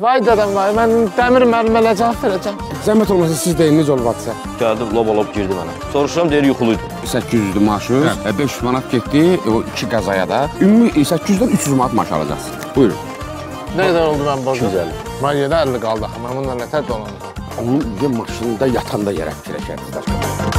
Vay dədəm vay, mən dəmir müəllimə cavab verəcəm. Zəhmət olmasa siz deyin necə olub hadisə? Gəldi, lob-lob girdi mənə. Soruşuram, deyir yuxuluydu. 800-dür maaşınız, hə. e, 500 manat getdi e, o iki qəzaya da. Ümumi e, 800-dən 300 manat maaş alacaqsınız. Buyurun. Nə qədər oldu mən bozdum? 250. Mən yerə 50 qaldı axı, mən bununla nətər dolanacam? Onun bir maşında yatanda yerə fikirləşərsiniz.